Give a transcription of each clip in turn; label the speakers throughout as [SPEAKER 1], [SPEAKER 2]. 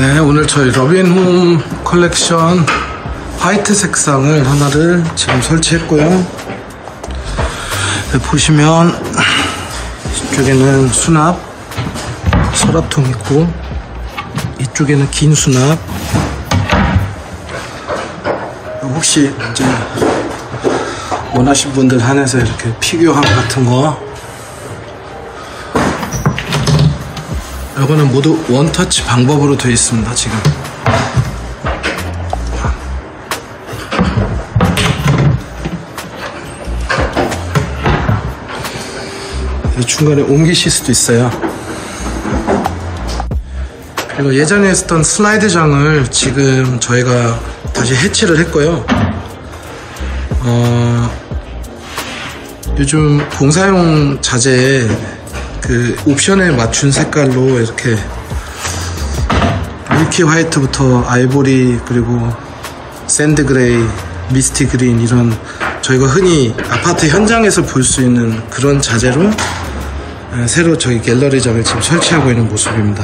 [SPEAKER 1] 네, 오늘 저희 러빈홈 컬렉션 화이트 색상을 하나를 지금 설치했고요. 네, 보시면 이쪽에는 수납, 서랍통 있고 이쪽에는 긴 수납. 혹시 이제 원하신 분들 한해서 이렇게 피규어함 같은 거 이거는 모두 원터치 방법으로 되어 있습니다 지금. 중간에 옮기실 수도 있어요. 그리고 예전에 했던 슬라이드장을 지금 저희가 다시 해체를 했고요. 어, 요즘 공사용 자재에 그 옵션에 맞춘 색깔로 이렇게 milky white부터 아이보리 그리고 sand gray, misty green 이런 저희가 흔히 아파트 현장에서 볼 수 있는 그런 자재로 새로 저희 갤러리장을 지금 설치하고 있는 모습입니다.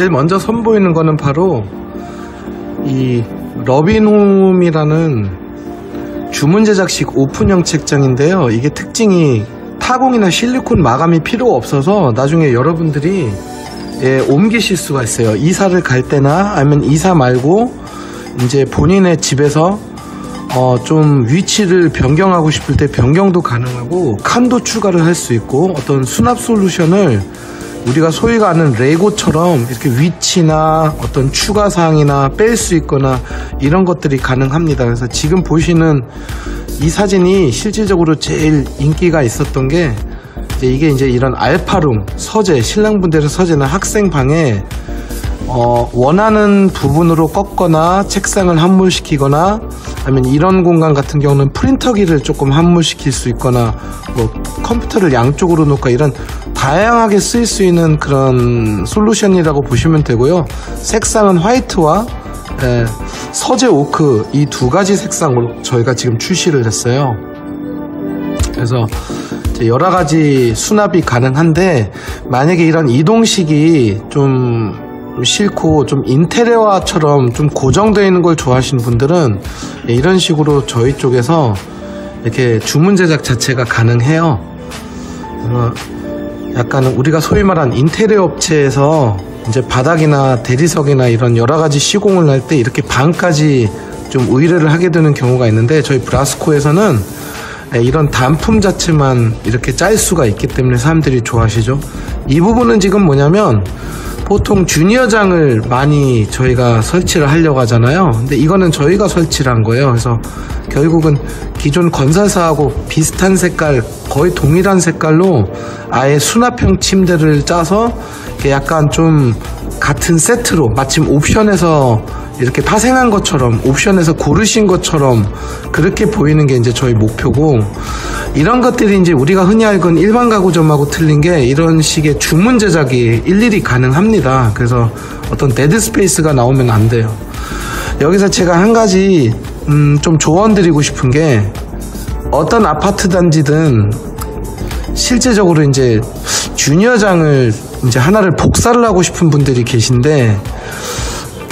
[SPEAKER 1] 제일 먼저 선보이는 거는 바로 이 러빈홈이라는 주문 제작식 오픈형 책장인데요. 이게 특징이 타공이나 실리콘 마감이 필요 없어서 나중에 여러분들이 예, 옮기실 수가 있어요. 이사를 갈 때나 아니면 이사 말고 이제 본인의 집에서 어, 좀 위치를 변경하고 싶을 때 변경도 가능하고 칸도 추가를 할 수 있고 어떤 수납 솔루션을 우리가 소위가 아는 레고처럼 이렇게 위치나 어떤 추가 사항이나 뺄 수 있거나 이런 것들이 가능합니다. 그래서 지금 보시는 이 사진이 실질적으로 제일 인기가 있었던 게 이게 이제 이런 알파룸 서재 신랑분들의 서재나 학생 방에 어, 원하는 부분으로 꺾거나 책상을 함몰시키거나 아니면 이런 공간 같은 경우는 프린터기를 조금 함몰시킬 수 있거나 뭐 컴퓨터를 양쪽으로 놓고 이런 다양하게 쓰일 수 있는 그런 솔루션이라고 보시면 되고요. 색상은 화이트와 예, 서재 오크 이 두 가지 색상으로 저희가 지금 출시를 했어요. 그래서 여러 가지 수납이 가능한데 만약에 이런 이동식이 좀 싫고 좀 인테리어처럼 좀 고정되어 있는 걸 좋아하시는 분들은 예, 이런 식으로 저희 쪽에서 이렇게 주문 제작 자체가 가능해요. 약간 우리가 소위 말한 인테리어 업체에서 이제 바닥이나 대리석이나 이런 여러 가지 시공을 할 때 이렇게 방까지 좀 의뢰를 하게 되는 경우가 있는데 저희 브라스코에서는 예, 이런 단품 자체만 이렇게 짤 수가 있기 때문에 사람들이 좋아하시죠. 이 부분은 지금 뭐냐면 보통 주니어장을 많이 저희가 설치를 하려고 하잖아요. 근데 이거는 저희가 설치를 한 거예요. 그래서 결국은 기존 건설사하고 비슷한 색깔, 거의 동일한 색깔로 아예 수납형 침대를 짜서 약간 좀 같은 세트로 마침 옵션에서 이렇게 파생한 것처럼 옵션에서 고르신 것처럼 그렇게 보이는 게 이제 저희 목표고 이런 것들이 이제 우리가 흔히 알던 일반 가구점하고 틀린 게 이런 식의 주문 제작이 일일이 가능합니다. 그래서 어떤 dead space가 나오면 안 돼요. 여기서 제가 한 가지 음, 좀 조언 드리고 싶은 게 어떤 아파트 단지든 실제적으로 이제 주니어장을 이제 하나를 복사를 하고 싶은 분들이 계신데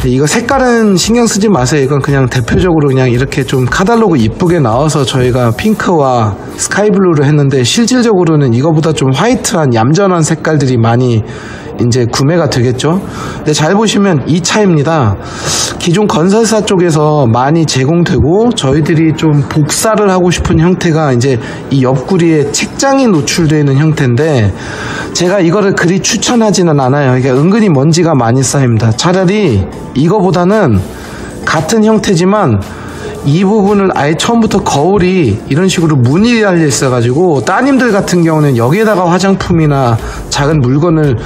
[SPEAKER 1] 이거 색깔은 신경 쓰지 마세요. 이건 그냥 대표적으로 그냥 이렇게 좀 카달로그 이쁘게 나와서 저희가 핑크와 스카이블루를 했는데 실질적으로는 이거보다 좀 화이트한 얌전한 색깔들이 많이 이제 구매가 되겠죠. 근데 잘 보시면 이 차입니다. 기존 건설사 쪽에서 많이 제공되고 저희들이 좀 복사를 하고 싶은 형태가 이제 이 옆구리에 책장이 노출되어 있는 형태인데 제가 이거를 그리 추천하지는 않아요. 이게 은근히 먼지가 많이 쌓입니다. 차라리 이거보다는 같은 형태지만 이 부분을 아예 처음부터 거울이 이런 식으로 무늬 달려 있어가지고 따님들 같은 경우는 여기에다가 화장품이나 작은 물건을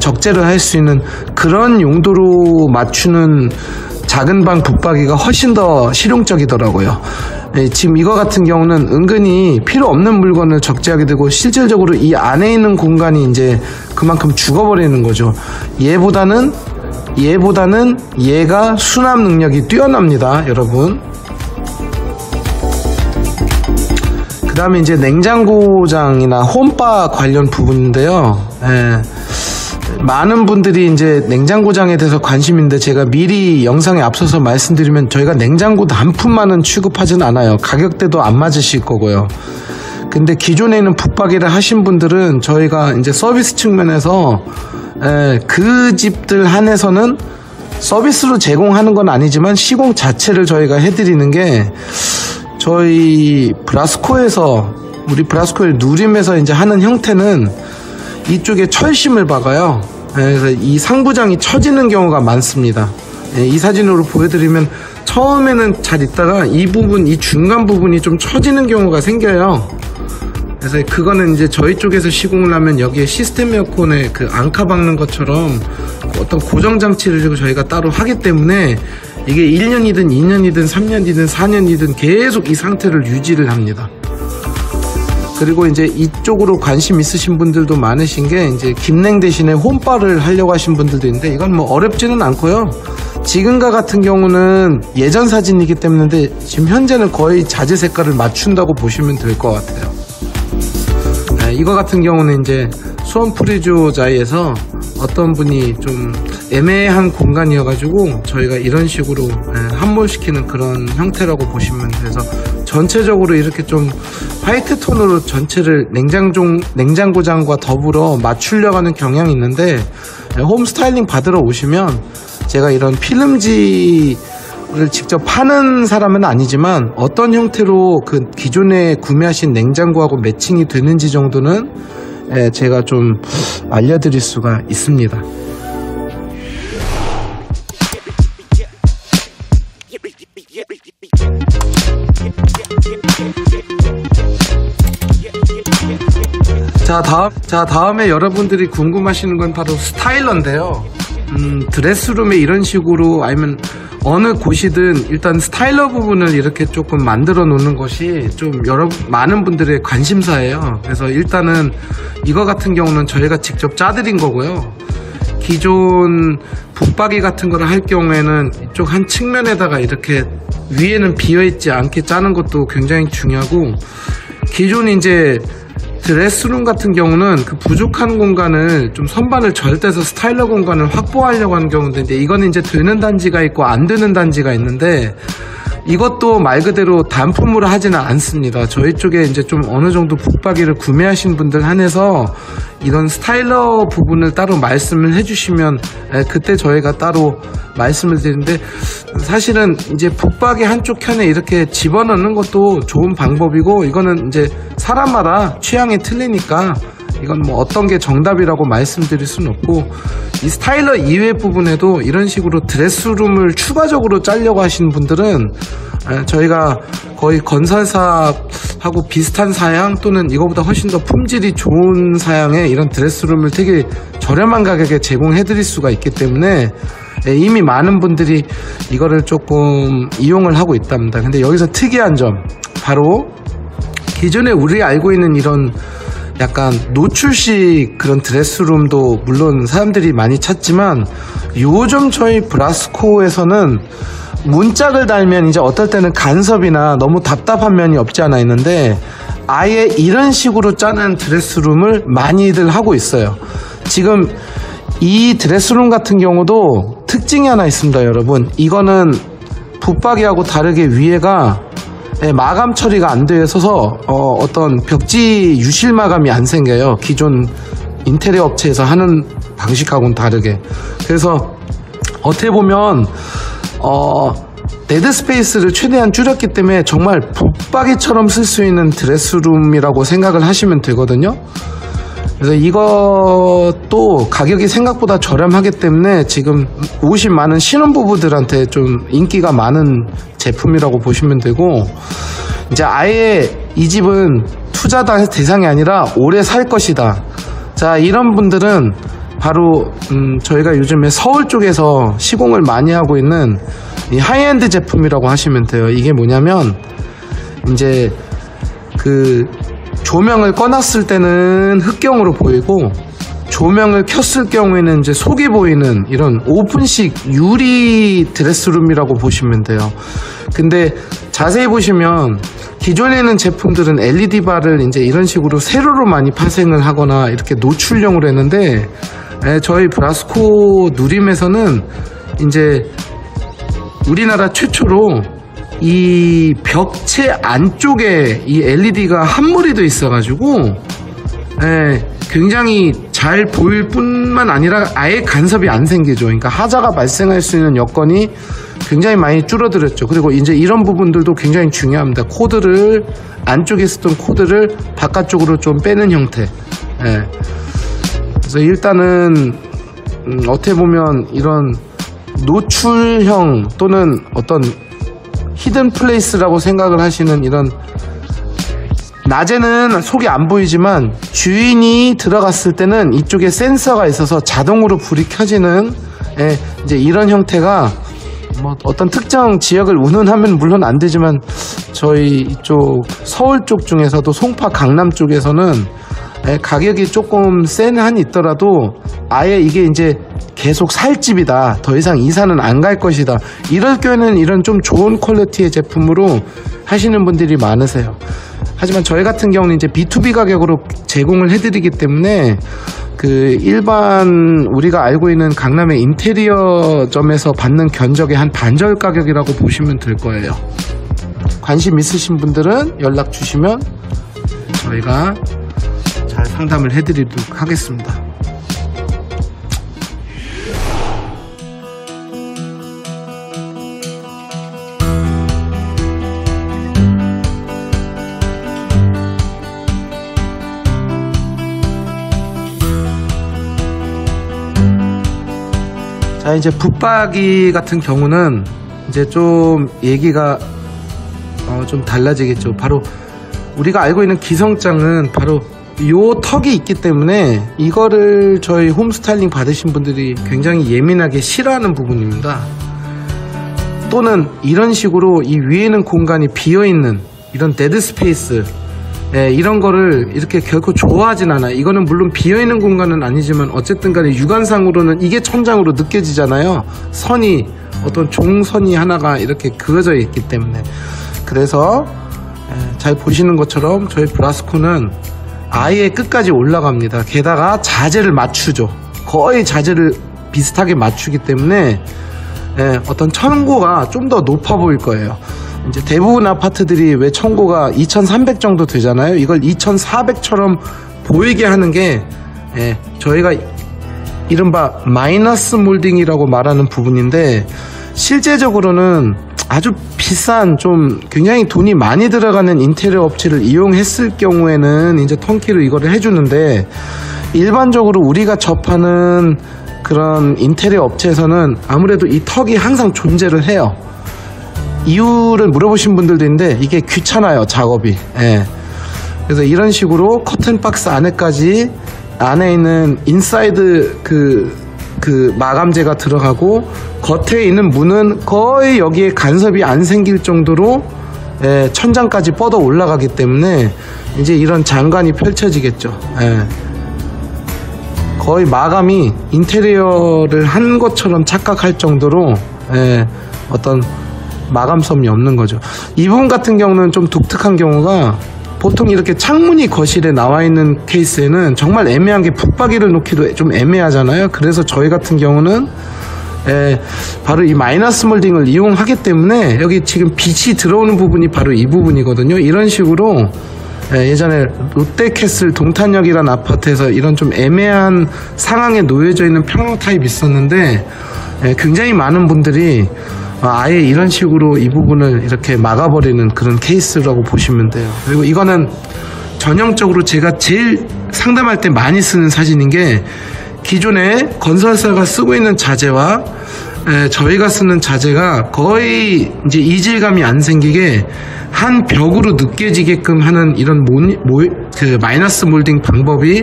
[SPEAKER 1] 적재를 할 수 있는 그런 용도로 맞추는 작은 방 붙박이가 훨씬 더 실용적이더라고요. 지금 이거 같은 경우는 은근히 필요 없는 물건을 적재하게 되고 실질적으로 이 안에 있는 공간이 이제 그만큼 죽어버리는 거죠. 얘보다는 얘보다는 얘가 수납 능력이 뛰어납니다, 여러분. 그 다음에 이제 냉장고장이나 홈바 관련 부분인데요. 예. 많은 분들이 이제 냉장고장에 대해서 관심인데 제가 미리 영상에 앞서서 말씀드리면 저희가 냉장고 단품만은 취급하진 않아요. 가격대도 안 맞으실 거고요. 근데 기존에 있는 붙박이를 하신 분들은 저희가 이제 서비스 측면에서 에, 그 집들 한해서는 서비스로 제공하는 건 아니지만 시공 자체를 저희가 해드리는 게 저희 브라스코에서 우리 브라스코의 누림에서 이제 하는 형태는 이쪽에 철심을 박아요. 네, 그래서 이 상부장이 처지는 경우가 많습니다. 네, 이 사진으로 보여드리면 처음에는 잘 있다가 이 부분, 이 중간 부분이 좀 처지는 경우가 생겨요. 그래서 그거는 이제 저희 쪽에서 시공을 하면 여기에 시스템 에어컨에 그 앙카 박는 것처럼 어떤 고정 장치를 저희가 따로 하기 때문에 이게 1년이든 2년이든 3년이든 4년이든 계속 이 상태를 유지를 합니다. 그리고 이제 이쪽으로 관심 있으신 분들도 많으신 게 이제 김냉 대신에 홈바를 하려고 하신 분들도 있는데 이건 뭐 어렵지는 않고요. 지금과 같은 경우는 예전 사진이기 때문에 지금 현재는 거의 자재 색깔을 맞춘다고 보시면 될 것 같아요. 네, 이거 같은 경우는 이제 수원 프리조 자이에서 어떤 분이 좀 애매한 공간이어가지고 저희가 이런 식으로 예, 함몰시키는 그런 형태라고 보시면 돼서 전체적으로 이렇게 좀 화이트 톤으로 전체를 냉장종, 냉장고장과 더불어 맞추려고 하는 경향이 있는데 예, 홈 스타일링 받으러 오시면 제가 이런 필름지 를 직접 파는 사람은 아니지만 어떤 형태로 그 기존에 구매하신 냉장고하고 매칭이 되는지 정도는 예, 제가 좀 알려드릴 수가 있습니다. 자 다음 자 다음에 여러분들이 궁금하시는 건 바로 스타일러인데요. 음, 드레스룸에 이런 식으로 아니면 어느 곳이든 일단 스타일러 부분을 이렇게 조금 만들어 놓는 것이 좀 여러 많은 분들의 관심사예요. 그래서 일단은 이거 같은 경우는 저희가 직접 짜드린 거고요. 기존 붙박이 같은 거를 할 경우에는 이쪽 한 측면에다가 이렇게 위에는 비어있지 않게 짜는 것도 굉장히 중요하고 기존 이제 드레스룸 같은 경우는 그 부족한 공간을 좀 선반을 절대서 스타일러 공간을 확보하려고 하는 경우인데 이거는 이제 되는 단지가 있고 안 되는 단지가 있는데 이것도 말 그대로 단품으로 하지는 않습니다. 저희 쪽에 이제 좀 어느 정도 붙박이를 구매하신 분들 한해서 이런 스타일러 부분을 따로 말씀을 해주시면 그때 저희가 따로 말씀을 드리는데 사실은 이제 붙박이 한쪽 켠에 이렇게 집어넣는 것도 좋은 방법이고 이거는 이제 사람마다 취향이 틀리니까 이건 뭐 어떤 게 정답이라고 말씀드릴 수는 없고 이 스타일러 이외 부분에도 이런 식으로 드레스룸을 추가적으로 짜려고 하시는 분들은 저희가 거의 건설사하고 비슷한 사양 또는 이거보다 훨씬 더 품질이 좋은 사양의 이런 드레스룸을 되게 저렴한 가격에 제공해 드릴 수가 있기 때문에 이미 많은 분들이 이거를 조금 이용을 하고 있답니다. 근데 여기서 특이한 점 바로 기존에 우리 알고 있는 이런 약간 노출식 그런 드레스룸도 물론 사람들이 많이 찾지만 요즘 저희 브라스코에서는 문짝을 달면 이제 어떨 때는 간섭이나 너무 답답한 면이 없지 않아 있는데 아예 이런 식으로 짜는 드레스룸을 많이들 하고 있어요. 지금 이 드레스룸 같은 경우도 특징이 하나 있습니다, 여러분. 이거는 붙박이하고 다르게 위에가 네, 마감 처리가 안 되어 있어서 어, 떤 벽지 유실 마감이 안 생겨요. 기존 인테리어 업체에서 하는 방식하고는 다르게. 그래서 어떻게 보면 어, dead space를 최대한 줄였기 때문에 정말 붙박이처럼 쓸 수 있는 드레스룸이라고 생각을 하시면 되거든요. 그래서 이것도 가격이 생각보다 저렴하기 때문에 지금 오신 많은 신혼부부들한테 좀 인기가 많은 제품이라고 보시면 되고 이제 아예 이 집은 투자 대상이 아니라 오래 살 것이다. 자 이런 분들은 바로 음 저희가 요즘에 서울 쪽에서 시공을 많이 하고 있는 이 하이엔드 제품이라고 하시면 돼요. 이게 뭐냐면 이제 그 조명을 꺼놨을 때는 흑경으로 보이고 조명을 켰을 경우에는 이제 속이 보이는 이런 오픈식 유리 드레스룸이라고 보시면 돼요. 근데 자세히 보시면 기존에 있는 제품들은 LED 바를 이제 이런 식으로 세로로 많이 파생을 하거나 이렇게 노출형으로 했는데 저희 브라스코 누림에서는 이제 우리나라 최초로 이 벽체 안쪽에 이 LED가 한 무리도 있어가지고 예, 굉장히 잘 보일 뿐만 아니라 아예 간섭이 안 생기죠. 그러니까 하자가 발생할 수 있는 여건이 굉장히 많이 줄어들었죠. 그리고 이제 이런 부분들도 굉장히 중요합니다. 코드를 안쪽에 있었던 코드를 바깥쪽으로 좀 빼는 형태. 예. 그래서 일단은 음, 어떻게 보면 이런 노출형 또는 어떤 hidden place라고 생각을 하시는 이런 낮에는 속이 안 보이지만 주인이 들어갔을 때는 이쪽에 센서가 있어서 자동으로 불이 켜지는 예, 이제 이런 형태가 뭐 어떤 특정 지역을 운운하면 물론 안 되지만 저희 이쪽 서울 쪽 중에서도 송파 강남 쪽에서는 예, 가격이 조금 센 한이 있더라도 아예 이게 이제 계속 살 집이다. 더 이상 이사는 안 갈 것이다. 이럴 경우에는 이런 좀 좋은 퀄리티의 제품으로 하시는 분들이 많으세요. 하지만 저희 같은 경우는 이제 B2B 가격으로 제공을 해드리기 때문에 그 일반 우리가 알고 있는 강남의 인테리어점에서 받는 견적의 한 반절 가격이라고 보시면 될 거예요. 관심 있으신 분들은 연락 주시면 저희가 잘 상담을 해드리도록 하겠습니다. 자 이제 붙박이 같은 경우는 이제 좀 얘기가 어, 좀 달라지겠죠. 바로 우리가 알고 있는 기성장은 바로 요 턱이 있기 때문에 이거를 저희 home styling 받으신 분들이 굉장히 예민하게 싫어하는 부분입니다. 또는 이런 식으로 이 위에는 공간이 비어 있는 이런 dead space 예, 이런 거를 이렇게 결코 좋아하진 않아요. 이거는 물론 비어있는 공간은 아니지만 어쨌든 간에 육안상으로는 이게 천장으로 느껴지잖아요. 선이 어떤 종선이 하나가 이렇게 그어져 있기 때문에 그래서 예, 잘 보시는 것처럼 저희 브라스코는 아예 끝까지 올라갑니다. 게다가 자재를 맞추죠. 거의 자재를 비슷하게 맞추기 때문에 예, 어떤 천고가 좀 더 높아 보일 거예요. 이제 대부분 아파트들이 왜 천고가 2,300 정도 되잖아요. 이걸 2,400처럼 보이게 하는 게 예, 저희가 이른바 마이너스 몰딩이라고 말하는 부분인데 실제적으로는 아주 비싼 좀 굉장히 돈이 많이 들어가는 인테리어 업체를 이용했을 경우에는 이제 턴키로 이거를 해주는데 일반적으로 우리가 접하는 그런 인테리어 업체에서는 아무래도 이 턱이 항상 존재를 해요. 이유를 물어보신 분들도 있는데 이게 귀찮아요 작업이. 예. 그래서 이런 식으로 커튼 박스 안에까지 안에 있는 inside 그, 그 마감재가 들어가고 겉에 있는 문은 거의 여기에 간섭이 안 생길 정도로 예, 천장까지 뻗어 올라가기 때문에 이제 이런 장관이 펼쳐지겠죠. 예. 거의 마감이 인테리어를 한 것처럼 착각할 정도로 예, 어떤 마감섬이 없는 거죠. 이 부분 같은 경우는 좀 독특한 경우가 보통 이렇게 창문이 거실에 나와 있는 케이스에는 정말 애매한 게 붙박이를 놓기도 좀 애매하잖아요. 그래서 저희 같은 경우는 예, 바로 이 마이너스 몰딩을 이용하기 때문에 여기 지금 빛이 들어오는 부분이 바로 이 부분이거든요. 이런 식으로 예, 전에 롯데캐슬 동탄역이라는 아파트에서 이런 좀 애매한 상황에 놓여져 있는 평형 타입이 있었는데 예, 굉장히 많은 분들이 아예 이런 식으로 이 부분을 이렇게 막아버리는 그런 케이스라고 보시면 돼요. 그리고 이거는 전형적으로 제가 제일 상담할 때 많이 쓰는 사진인 게 기존에 건설사가 쓰고 있는 자재와 에, 저희가 쓰는 자재가 거의 이제 이질감이 안 생기게 한 벽으로 느껴지게끔 하는 이런 모, 모, 그 마이너스 몰딩 방법이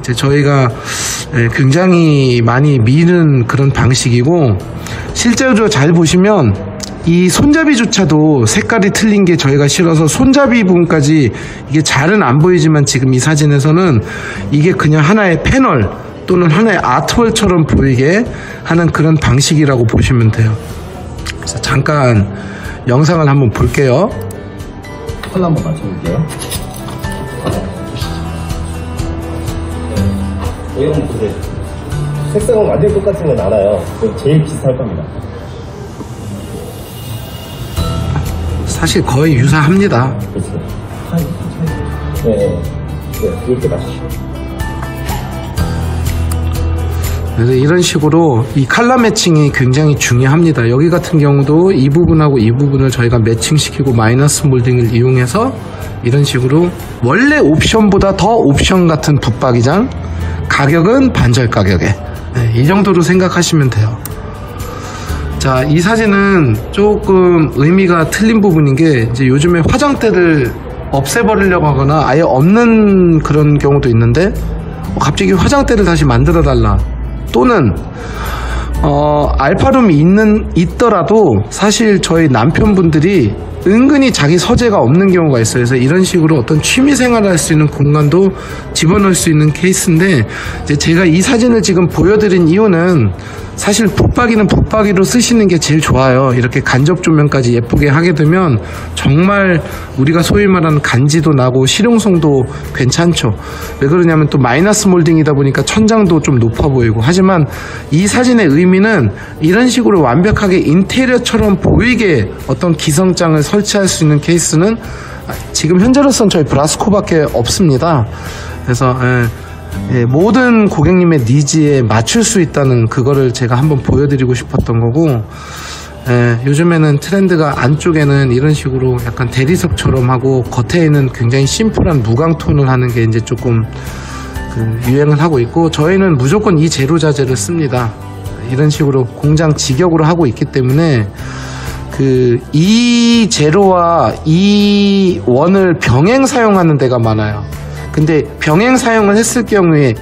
[SPEAKER 1] 이제 저희가 에, 굉장히 많이 미는 그런 방식이고 실제로 잘 보시면 이 손잡이조차도 색깔이 틀린 게 저희가 싫어서 손잡이 부분까지 이게 잘은 안 보이지만 지금 이 사진에서는 이게 그냥 하나의 패널 또는 하나의 아트월처럼 보이게 하는 그런 방식이라고 보시면 돼요. 그래서 잠깐 영상을 한번 볼게요.
[SPEAKER 2] 컬러 한번 맞춰볼게요. 네. 이건 근데 색상은 완전 똑같은 건 알아요. 제일 비슷할 겁니다.
[SPEAKER 1] 사실 거의 유사합니다.
[SPEAKER 2] 그렇죠. 네, 네. 네, 이렇게 맞추시죠.
[SPEAKER 1] 그래서 이런 식으로 이 칼라 매칭이 굉장히 중요합니다. 여기 같은 경우도 이 부분하고 이 부분을 저희가 매칭시키고 마이너스 몰딩을 이용해서 이런 식으로 원래 옵션보다 더 옵션 같은 붙박이장 가격은 반절 가격에 네, 이 정도로 생각하시면 돼요. 자, 이 사진은 조금 의미가 틀린 부분인 게 이제 요즘에 화장대를 없애버리려고 하거나 아예 없는 그런 경우도 있는데 갑자기 화장대를 다시 만들어 달라 또는 어, 알파룸이 있는 있더라도 사실 저희 남편분들이 은근히 자기 서재가 없는 경우가 있어요. 그래서 이런 식으로 어떤 취미 생활을 할 수 있는 공간도 집어넣을 수 있는 케이스인데 이제 제가 이 사진을 지금 보여드린 이유는 사실 붙박이는 붙박이로 쓰시는 게 제일 좋아요. 이렇게 간접 조명까지 예쁘게 하게 되면 정말 우리가 소위 말하는 간지도 나고 실용성도 괜찮죠. 왜 그러냐면 또 마이너스 몰딩이다 보니까 천장도 좀 높아 보이고 하지만 이 사진의 의미는 이런 식으로 완벽하게 인테리어처럼 보이게 어떤 기성장을 설치할 수 있는 케이스는 지금 현재로서는 저희 브라스코밖에 없습니다. 그래서 예, 예, 모든 고객님의 니즈에 맞출 수 있다는 그거를 제가 한번 보여드리고 싶었던 거고 예, 요즘에는 트렌드가 안쪽에는 이런 식으로 약간 대리석처럼 하고 겉에는 굉장히 심플한 무광 톤을 하는 게 이제 조금 그 유행을 하고 있고 저희는 무조건 이 제로 자재를 씁니다. 이런 식으로 공장 직역으로 하고 있기 때문에 그 이 제로와 이 원을 병행 사용하는 데가 많아요. 근데 병행 사용을 했을 경우에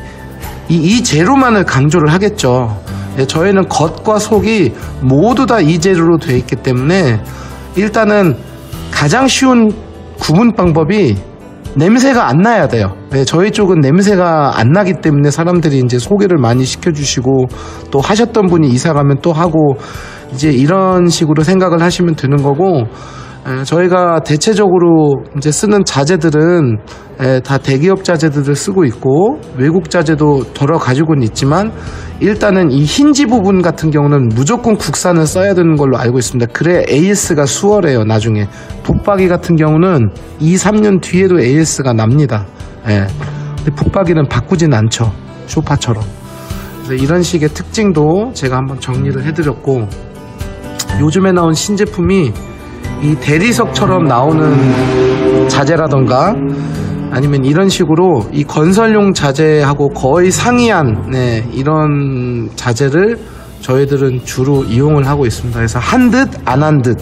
[SPEAKER 1] 이, 이 제로만을 강조를 하겠죠. 예, 저희는 겉과 속이 모두 다이 제로로 되어 있기 때문에 일단은 가장 쉬운 구분 방법이 냄새가 안 나야 돼요. 네, 저희 쪽은 냄새가 안 나기 때문에 사람들이 이제 소개를 많이 시켜주시고 또 하셨던 분이 이사 가면 또 하고 이제 이런 식으로 생각을 하시면 되는 거고 에, 저희가 대체적으로 이제 쓰는 자재들은 에, 다 대기업 자재들을 쓰고 있고 외국 자재도 덜어 가지고는 있지만 일단은 이 힌지 부분 같은 경우는 무조건 국산을 써야 되는 걸로 알고 있습니다. 그래 AS가 수월해요. 나중에 붙박이 같은 경우는 2, 3년 뒤에도 AS가 납니다. 예. 근데 붙박이는 바꾸진 않죠. 쇼파처럼. 이런 식의 특징도 제가 한번 정리를 해드렸고 요즘에 나온 신제품이 이 대리석처럼 나오는 자재라던가 아니면 이런 식으로 이 건설용 자재하고 거의 상이한 네, 이런 자재를 저희들은 주로 이용을 하고 있습니다. 그래서 한 듯 안 한 듯.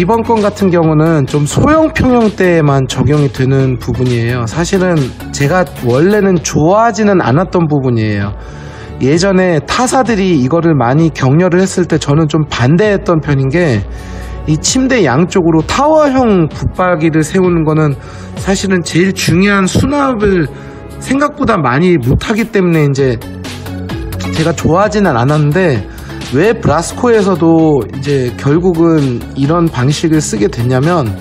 [SPEAKER 1] 이번 건 같은 경우는 좀 소형 평형 때에만 적용이 되는 부분이에요. 사실은 제가 원래는 좋아하지는 않았던 부분이에요. 예전에 타사들이 이거를 많이 격려를 했을 때 저는 좀 반대했던 편인 게 이 침대 양쪽으로 타워형 붙박이를 세우는 거는 사실은 제일 중요한 수납을 생각보다 많이 못하기 때문에 이제 제가 좋아하지는 않았는데 왜 브라스코에서도 이제 결국은 이런 방식을 쓰게 됐냐면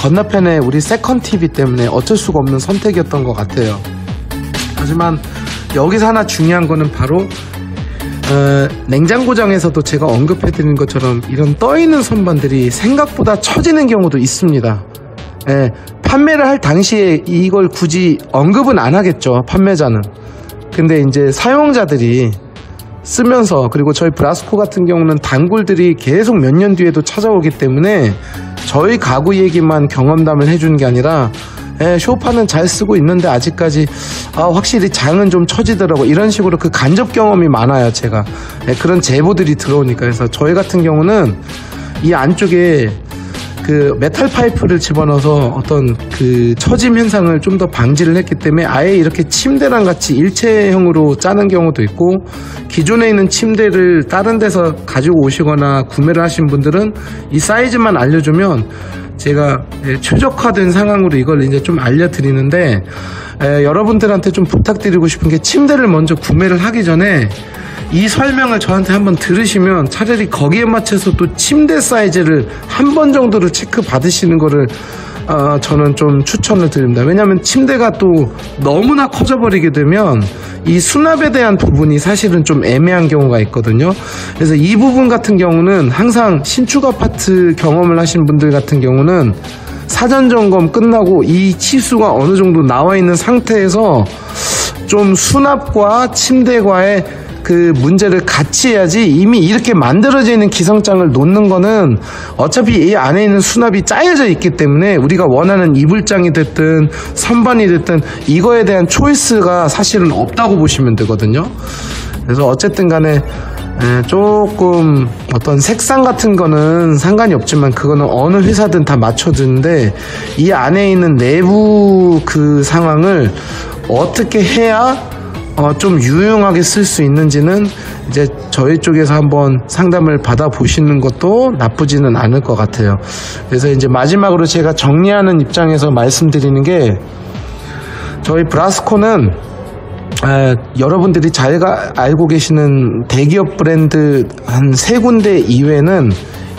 [SPEAKER 1] 건너편에 우리 second TV 때문에 어쩔 수가 없는 선택이었던 것 같아요. 하지만 여기서 하나 중요한 거는 바로 어, 냉장고장에서도 제가 언급해드린 것처럼 이런 떠있는 선반들이 생각보다 처지는 경우도 있습니다. 예, 판매를 할 당시에 이걸 굳이 언급은 안 하겠죠, 판매자는. 근데 이제 사용자들이 쓰면서 그리고 저희 브라스코 같은 경우는 단골들이 계속 몇 년 뒤에도 찾아오기 때문에 저희 가구 얘기만 경험담을 해주는 게 아니라 예, 쇼파는 잘 쓰고 있는데 아직까지 아, 확실히 장은 좀 처지더라고. 이런 식으로 그 간접 경험이 많아요 제가. 예, 그런 제보들이 들어오니까. 그래서 저희 같은 경우는 이 안쪽에 그 메탈 파이프를 집어넣어서 어떤 그 처짐 현상을 좀 더 방지를 했기 때문에 아예 이렇게 침대랑 같이 일체형으로 짜는 경우도 있고 기존에 있는 침대를 다른 데서 가지고 오시거나 구매를 하신 분들은 이 사이즈만 알려주면 제가 예, 최적화된 상황으로 이걸 이제 좀 알려드리는데 에, 여러분들한테 좀 부탁드리고 싶은 게 침대를 먼저 구매를 하기 전에 이 설명을 저한테 한번 들으시면 차라리 거기에 맞춰서 또 침대 사이즈를 한 번 정도를 체크 받으시는 거를 어, 저는 좀 추천을 드립니다. 왜냐하면 침대가 또 너무나 커져버리게 되면 이 수납에 대한 부분이 사실은 좀 애매한 경우가 있거든요. 그래서 이 부분 같은 경우는 항상 신축 아파트 경험을 하신 분들 같은 경우는 사전 점검 끝나고 이 치수가 어느 정도 나와 있는 상태에서 좀 수납과 침대과의 그 문제를 같이 해야지 이미 이렇게 만들어져 있는 기성장을 놓는 거는 어차피 이 안에 있는 수납이 짜여져 있기 때문에 우리가 원하는 이불장이 됐든 선반이 됐든 이거에 대한 초이스가 사실은 없다고 보시면 되거든요. 그래서 어쨌든 간에 에, 조금 어떤 색상 같은 거는 상관이 없지만 그거는 어느 회사든 다 맞춰주는데 이 안에 있는 내부 그 상황을 어떻게 해야 어, 좀 유용하게 쓸 수 있는지는 이제 저희 쪽에서 한번 상담을 받아 보시는 것도 나쁘지는 않을 것 같아요. 그래서 이제 마지막으로 제가 정리하는 입장에서 말씀드리는 게 저희 브라스코는 에, 여러분들이 잘 가- 알고 계시는 대기업 브랜드 한 세 군데 이외에는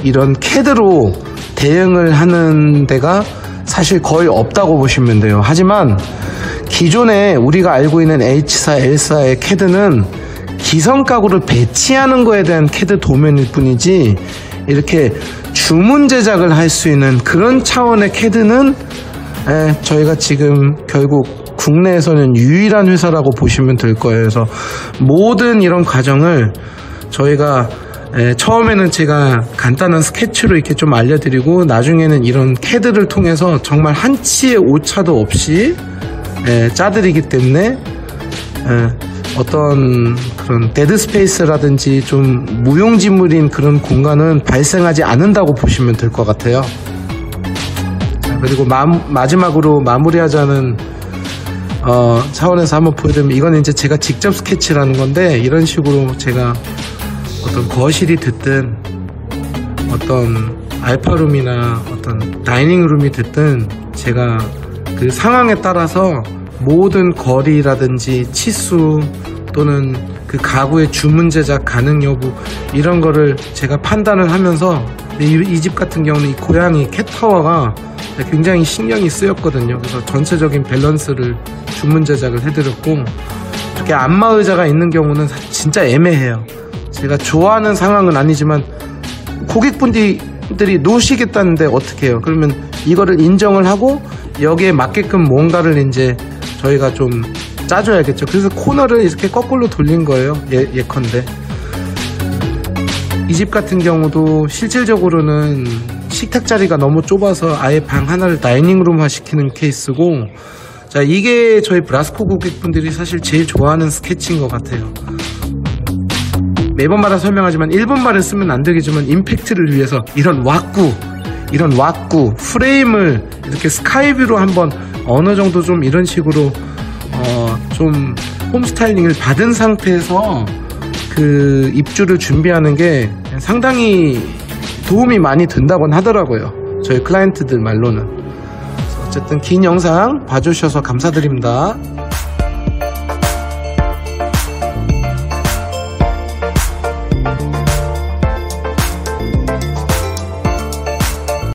[SPEAKER 1] 이런 캐드로 대응을 하는 데가 사실 거의 없다고 보시면 돼요. 하지만 기존에 우리가 알고 있는 H사, L사의 캐드는 기성 가구를 배치하는 거에 대한 캐드 도면일 뿐이지 이렇게 주문 제작을 할 수 있는 그런 차원의 캐드는 에, 저희가 지금 결국 국내에서는 유일한 회사라고 보시면 될 거예요. 그래서 모든 이런 과정을 저희가 에, 처음에는 제가 간단한 스케치로 이렇게 좀 알려드리고 나중에는 이런 캐드를 통해서 정말 한치의 오차도 없이 에, 짜드리기 때문에 에, 어떤 그런 dead space라든지 좀 무용지물인 그런 공간은 발생하지 않는다고 보시면 될 것 같아요. 그리고 마, 마지막으로 마무리하자는 어, 차원에서 한번 보여드리면 이건 이제 제가 직접 스케치라는 건데 이런 식으로 제가 어떤 거실이 됐든 어떤 알파룸이나 어떤 다이닝룸이 됐든 제가 그 상황에 따라서 모든 거리라든지 치수 또는 그 가구의 주문 제작 가능 여부 이런 거를 제가 판단을 하면서 이 집 같은 경우는 이 고양이 캣타워가 굉장히 신경이 쓰였거든요. 그래서 전체적인 밸런스를 주문 제작을 해드렸고 이렇게 안마 의자가 있는 경우는 사- 진짜 애매해요. 제가 좋아하는 상황은 아니지만 고객분들이 누우시겠다는데 어떻게 해요? 그러면 이거를 인정을 하고 여기에 맞게끔 뭔가를 이제 저희가 좀 짜줘야겠죠. 그래서 코너를 이렇게 거꾸로 돌린 거예요. 예, 예컨대. 이 집 같은 경우도 실질적으로는 식탁 자리가 너무 좁아서 아예 방 하나를 다이닝룸화 시키는 케이스고 자 이게 저희 브라스코 고객분들이 사실 제일 좋아하는 스케치인 것 같아요. 매번마다 설명하지만 일본말을 쓰면 안 되겠지만 임팩트를 위해서 이런 왁구 이런 왁구 프레임을 이렇게 스카이뷰로 한번 어느 정도 좀 이런 식으로 어, 좀 홈스타일링을 받은 상태에서 그 입주를 준비하는 게 상당히 도움이 많이 된다곤 하더라고요. 저희 클라이언트들 말로는. 어쨌든 긴 영상 봐주셔서 감사드립니다.